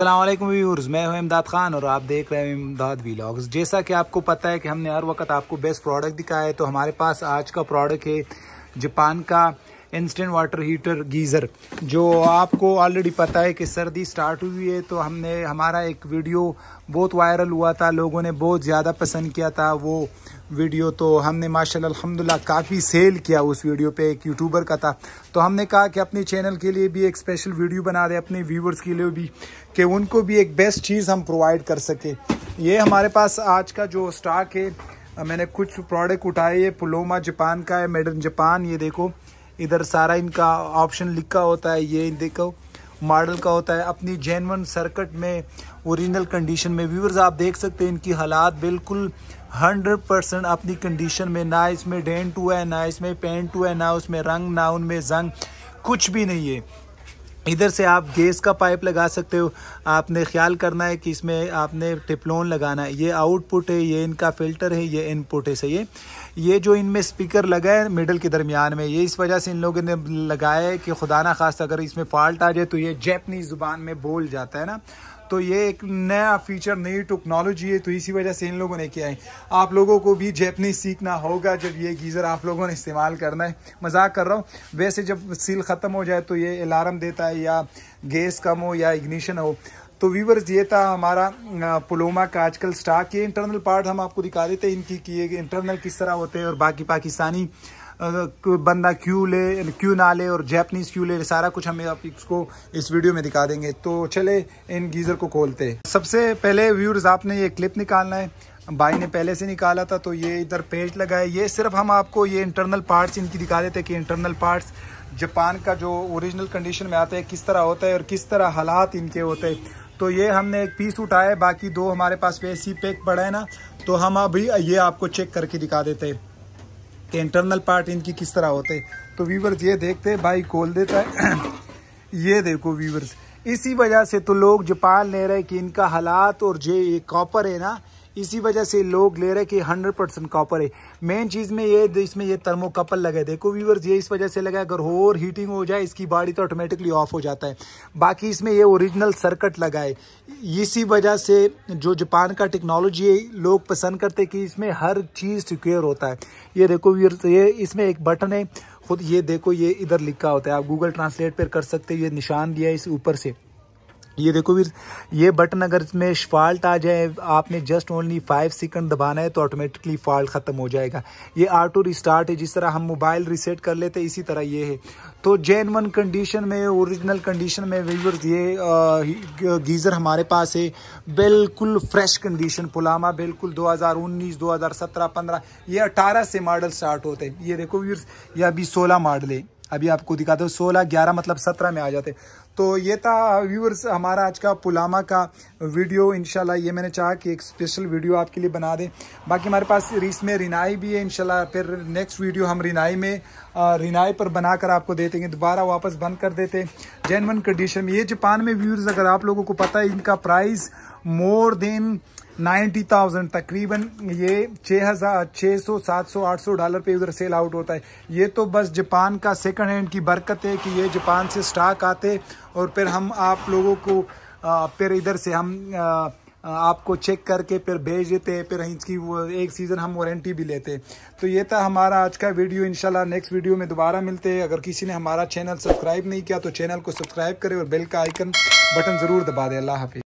अल्लाम viewers मैं हूँ इमदाद खान और आप देख रहे हैं इमदाद वीलॉग्स। जैसा कि आपको पता है कि हमने हर वक्त आपको बेस्ट प्रोडक्ट दिखाया है तो हमारे पास आज का प्रोडक्ट है जापान का इंस्टेंट वाटर हीटर गीज़र जो आपको ऑलरेडी पता है कि सर्दी स्टार्ट हुई है तो हमने, हमारा एक वीडियो बहुत वायरल हुआ था, लोगों ने बहुत ज़्यादा पसंद किया था वो वीडियो तो हमने माशाल्लाह, अल्हम्दुलिल्लाह, काफ़ी सेल किया उस वीडियो पे, एक यूट्यूबर का था। तो हमने कहा कि अपने चैनल के लिए भी एक स्पेशल वीडियो बना दें अपने व्यूवर्स के लिए भी, कि उनको भी एक बेस्ट चीज़ हम प्रोवाइड कर सकें। ये हमारे पास आज का जो स्टॉक है, मैंने कुछ प्रोडक्ट उठाए, ये पुलोमा जापान का है मेड इन जापान ये देखो। इधर सारा इनका ऑप्शन लिखा होता है, ये देखो मॉडल का होता है। अपनी जेनवन सर्किट में ओरिजिनल कंडीशन में व्यूवर्स आप देख सकते हैं इनकी हालात बिल्कुल हंड्रेड परसेंट अपनी कंडीशन में, ना इसमें डेंट हुआ है, ना इसमें पेंट हुआ है, ना उसमें रंग, ना उनमें जंग कुछ भी नहीं है। इधर से आप गैस का पाइप लगा सकते हो। आपने ख्याल करना है कि इसमें आपने टिप्लोन लगाना है। ये आउटपुट है, ये इनका फ़िल्टर है, ये इनपुट है, सही है? ये जो इनमें स्पीकर लगा है मिडल के दरमियान में, ये इस वजह से इन लोगों ने लगाया है कि खुदा ना खास अगर इसमें फॉल्ट आ जाए तो ये जैपनीज ज़ुबान में बोल जाता है ना? तो ये एक नया फीचर नई टेक्नोलॉजी है तो इसी वजह से इन लोगों ने किया है। आप लोगों को भी जैपनीज सीखना होगा जब ये गीज़र आप लोगों ने इस्तेमाल करना है। मज़ाक कर रहा हूँ। वैसे जब सील ख़त्म हो जाए तो ये अलार्म देता है या गैस कम हो या इग्निशन हो। तो वीवर्स ये था हमारा पुलोमा का आजकल स्टॉक ये इंटरनल पार्ट हम आपको दिखा देते हैं इनकी कि ये इंटरनल किस तरह होते हैं और बाकी पाकिस्तानी बंदा क्यू ले, क्यू ना ले और जैपनीज क्यू ले सारा कुछ हमें आप इसको, इस वीडियो में दिखा देंगे। तो चले, इन गीज़र को खोलते सबसे पहले व्यूर्स आपने ये क्लिप निकालना है। भाई ने पहले से निकाला था तो ये इधर पेज लगा है ये सिर्फ़ हम आपको ये इंटरनल पार्ट्स इनकी दिखा देते कि इंटरनल पार्ट्स जापान का जो ओरिजिनल कंडीशन में आता है, किस तरह होता है और किस तरह हालात इनके होते हैं। तो ये हमने एक पीस उठाया, बाकी दो हमारे पास वैसी पैक पड़ा है ना तो हम अभी ये आपको चेक करके दिखा देते हैं। कि इंटरनल पार्ट इनकी किस तरह होते तो वीवर्स ये देखते भाई खोल देता है। ये देखो वीवर्स इसी वजह से तो लोग जो पाल ले रहे कि इनका हालात और जो ये कॉपर है ना इसी वजह से लोग ले रहे कि हंड्रेड परसेंट कॉपर है। मेन चीज़ में ये, इसमें ये थर्मोकपल लगे। देखो व्यूवर्स ये इस वजह से लगा अगर और हीटिंग हो जाए, इसकी बॉडी तो ऑटोमेटिकली ऑफ़ हो जाता है। बाकी इसमें ये ओरिजिनल सर्किट लगा है। इसी वजह से जो जापान का टेक्नोलॉजी है, लोग पसंद करते कि इसमें हर चीज़ सिक्योर होता है। ये देखो व्यूवर्स ये इसमें एक बटन है। खुद ये देखो, ये इधर लिखा होता है। आप गूगल ट्रांसलेट पर कर सकते हैं। ये निशान दिया है इस ऊपर से। ये देखो फिर ये बटन अगर इसमें फॉल्ट आ जाए, आपने जस्ट ओनली फाइव सेकंड दबाना है तो ऑटोमेटिकली फॉल्ट ख़त्म हो जाएगा। ये ऑटो रिस्टार्ट है, जिस तरह हम मोबाइल रिसेट कर लेते हैं, इसी तरह ये है। तो जेन वन कंडीशन में ओरिजिनल कंडीशन में व्यूवर्स ये गीज़र हमारे पास है। बिल्कुल फ्रेश कंडीशन पुलामा बिल्कुल 2019 2017 15 ये 18 से मॉडल स्टार्ट होते हैं। ये देखो व्यूवर्स ये अभी 16 मॉडल है। अभी आपको दिखाते हो, सोलह, ग्यारह मतलब सत्रह में आ जाते तो ये था व्यूअर्स हमारा आज का पुलामा का वीडियो इनशाला ये मैंने चाहा कि एक स्पेशल वीडियो आपके लिए बना दें। बाकी हमारे पास रीस में रिनाई भी है इनशाला फिर नेक्स्ट वीडियो हम रिनाई में रिनाई पर बनाकर आपको दे देंगे। दोबारा वापस बंद कर देते जेनवन कंडीशन में ये जापान में व्यूअर्स अगर आप लोगों को पता है, इनका price more than ninety thousand तकरीबन, ये छः हज़ार छः सौ, सात सौ, आठ सौ डॉलर पे उधर सेल आउट होता है। ये तो बस जापान का सेकंड हैंड की बरकत है कि ये जापान से स्टॉक आते और फिर हम आप लोगों को फिर इधर से हम आपको चेक करके फिर भेज देते फिर इसकी वो एक सीज़न हम वारंटी भी लेते तो ये था हमारा आज का वीडियो इंशाल्लाह नेक्स्ट वीडियो में दोबारा मिलते हैं। अगर किसी ने हमारा चैनल सब्सक्राइब नहीं किया तो चैनल को सब्सक्राइब करें और बेल का आइकन बटन ज़रूर दबा दें। अल्लाह हाफिज़।